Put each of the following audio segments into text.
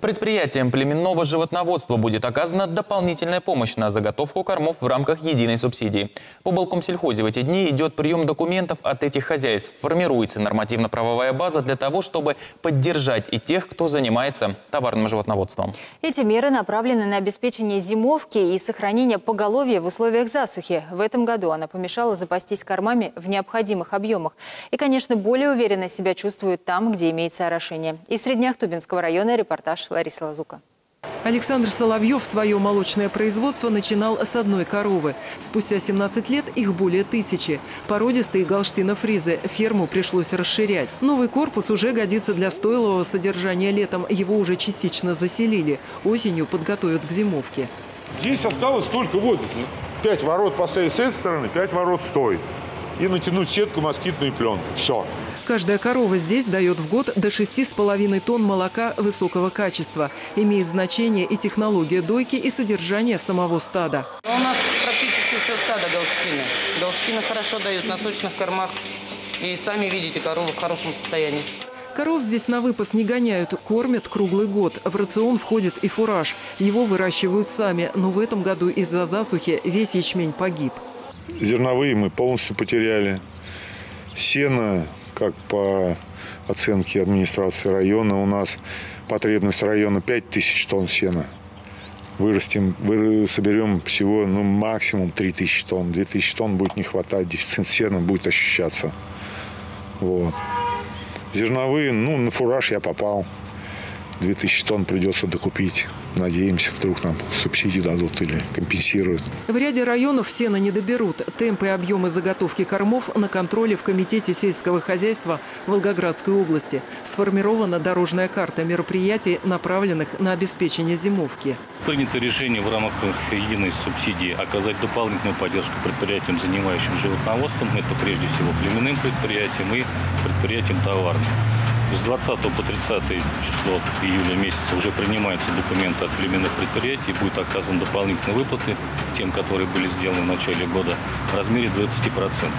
Предприятиям племенного животноводства будет оказана дополнительная помощь на заготовку кормов в рамках единой субсидии. По Балкомсельхозе в эти дни идет прием документов от этих хозяйств. Формируется нормативно-правовая база для того, чтобы поддержать и тех, кто занимается товарным животноводством. Эти меры направлены на обеспечение зимовки и сохранение поголовья в условиях засухи. В этом году она помешала запастись кормами в необходимых объемах. И, конечно, более уверенно себя чувствуют там, где имеется орошение. Из Среднеахтубинского района репортаж Лариса Лазука. Александр Соловьев свое молочное производство начинал с одной коровы. Спустя 17 лет их более тысячи. Породистые галштино-фризы. Ферму пришлось расширять. Новый корпус уже годится для стойлового содержания летом. Его уже частично заселили. Осенью подготовят к зимовке. Здесь осталось только вот пять ворот поставить с этой стороны, пять ворот с той. И натянуть сетку москитную пленку. Все. Каждая корова здесь дает в год до 6,5 тонн молока высокого качества. Имеет значение и технология дойки, и содержание самого стада. Ну, у нас практически все стадо галштины. Галштины хорошо дают на сочных кормах. И сами видите, коровы в хорошем состоянии. Коров здесь на выпас не гоняют, кормят круглый год. В рацион входит и фураж. Его выращивают сами, но в этом году из-за засухи весь ячмень погиб. Зерновые мы полностью потеряли. Сено как по оценке администрации района, у нас потребность района 5 тысяч тонн сена. Вырастим, вы, соберем всего ну, максимум 3 тысячи тонн. 2 тысячи тонн будет не хватать, дефицит сена будет ощущаться. Вот. Зерновые, ну, на фураж я попал. 2000 тонн придется докупить. Надеемся, вдруг нам субсидии дадут или компенсируют. В ряде районов сено не доберут. Темпы и объемы заготовки кормов на контроле в Комитете сельского хозяйства Волгоградской области. Сформирована дорожная карта мероприятий, направленных на обеспечение зимовки. Принято решение в рамках единой субсидии оказать дополнительную поддержку предприятиям, занимающимся животноводством. Это прежде всего племенным предприятиям и предприятиям товарным. С 20 по 30 число июля месяца уже принимаются документы от племенных предприятий. Будет оказан дополнительные выплаты тем, которые были сделаны в начале года в размере 20%.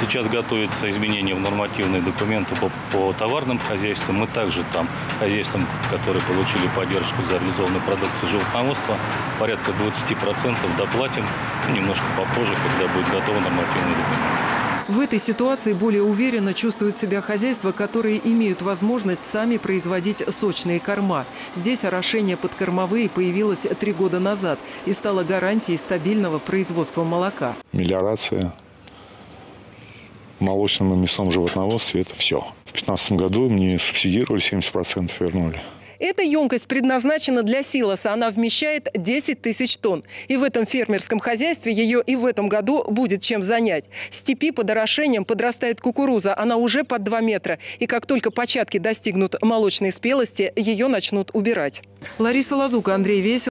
Сейчас готовится изменение в нормативные документы по, по товарным хозяйствам. Мы также там хозяйствам, которые получили поддержку за реализованную продукцию животноводства, порядка 20% доплатим немножко попозже, когда будет готова нормативный документ. В этой ситуации более уверенно чувствуют себя хозяйства, которые имеют возможность сами производить сочные корма. Здесь орошение подкормовые появилось три года назад и стало гарантией стабильного производства молока. Мелиорация молочном и мясном животноводстве – это все. В 2015 году мне субсидировали 70% вернули. Эта емкость предназначена для силоса. Она вмещает 10 тысяч тонн. И в этом фермерском хозяйстве ее и в этом году будет чем занять. В степи под орошением подрастает кукуруза. Она уже под 2 метра. И как только початки достигнут молочной спелости, ее начнут убирать. Лариса Лазука, Андрей Весел.